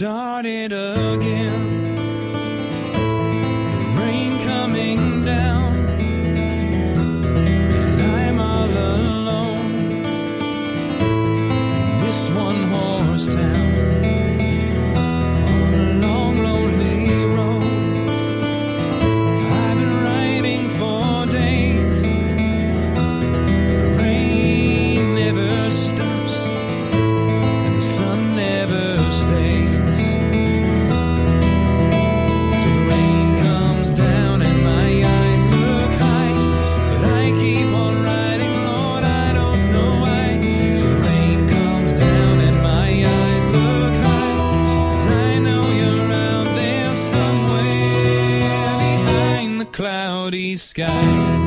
started again. cloudy sky.